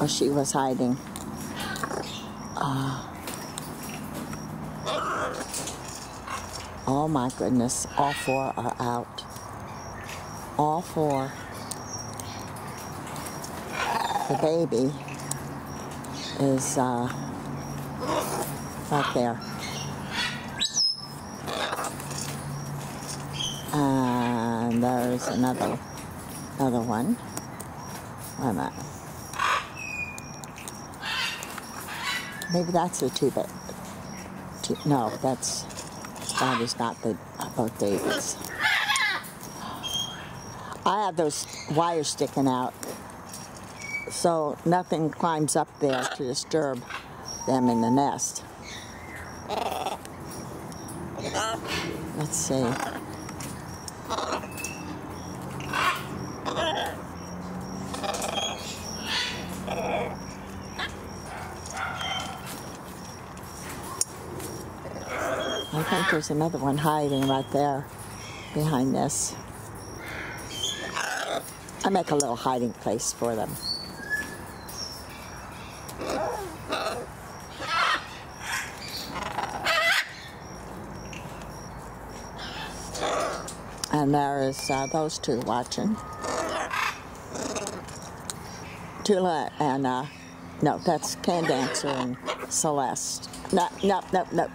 or she was hiding. Uh, oh my goodness, all four are out. All four. The baby is uh, right there. And there's another another one. Wait a. Maybe that's the two, but two, no, that's that is not the both Davids. I have those wires sticking out, so nothing climbs up there to disturb them in the nest. Let's see. I think there's another one hiding right there behind this. I make a little hiding place for them. And there is uh, those two watching. Tula and, uh, no, that's Can Dancer and Celeste. No, no, no, no.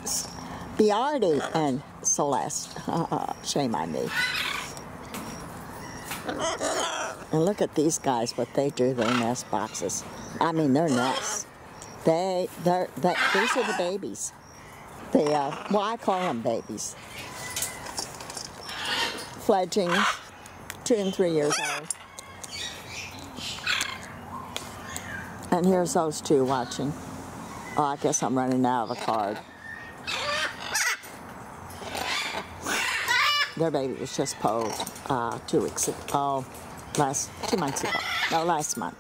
Beardy and Celeste. Shame on me. And look at these guys, what they do, their nest boxes. I mean, their nests. They, they're, they, these are the babies. They, uh, well, I call them babies. Fledglings, two and three years old. And here's those two watching. Oh, I guess I'm running out of a card. Their baby was just posed uh, two weeks ago. Oh, last two months ago. No, last month.